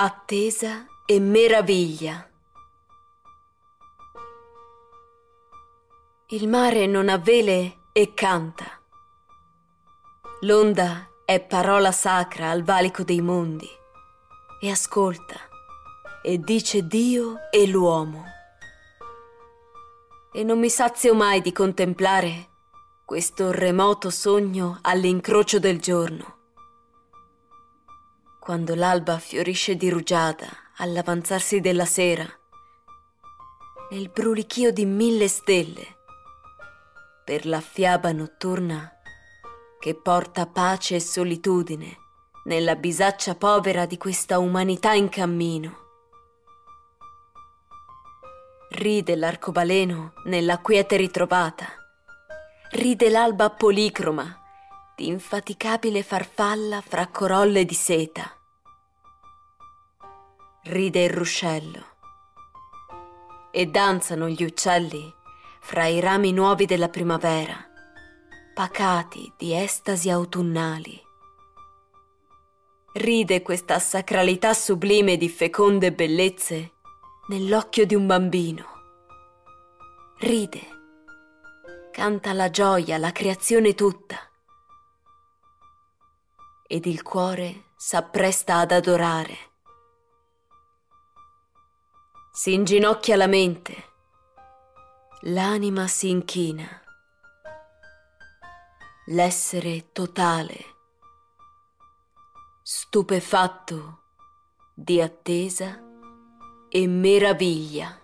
Attesa e meraviglia. Il mare non ha vele e canta. L'onda è parola sacra al valico dei mondi e ascolta e dice Dio e l'uomo. E non mi sazio mai di contemplare questo remoto sogno all'incrocio del giorno quando l'alba fiorisce di rugiada all'avanzarsi della sera, nel brulichio di mille stelle, per la fiaba notturna che porta pace e solitudine nella bisaccia povera di questa umanità in cammino. Ride l'arcobaleno nella quiete ritrovata, ride l'alba policroma di infaticabile farfalla fra corolle di seta ride il ruscello e danzano gli uccelli fra i rami nuovi della primavera, pacati di estasi autunnali. Ride questa sacralità sublime di feconde bellezze nell'occhio di un bambino. Ride, canta la gioia, la creazione tutta. Ed il cuore s'appresta ad adorare si inginocchia la mente, l'anima si inchina, l'essere totale, stupefatto di attesa e meraviglia.